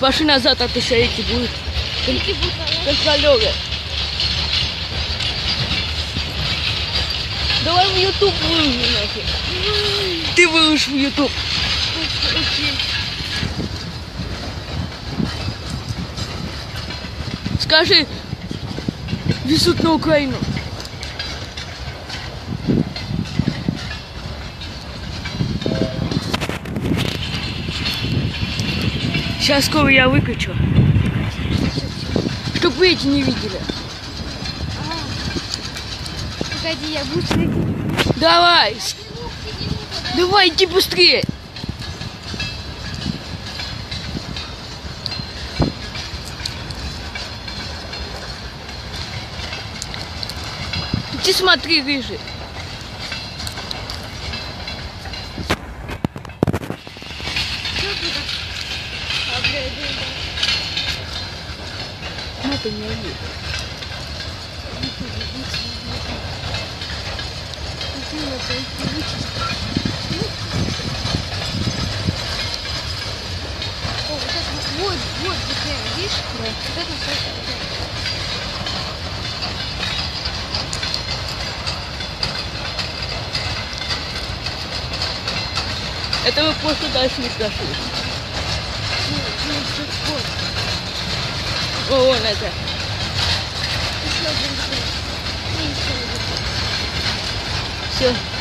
Пошли назад, а то сейчас эти будут. Какие будут Контролеры. Давай в YouTube выложи нафиг. Ты выложишь в YouTube. Скажи, везут на Украину. Сейчас скоро я выключу. Чтоб вы эти не видели. Погоди, я буду следить. Давай. Давай, иди быстрее. Иди смотри, рыжий. Ты не вот вычески. О, вот это вот, вот, вот, видишь? Да. Вот это настоящий ГТР. Это мы просто дальше не прошли. О, вон это. Еще один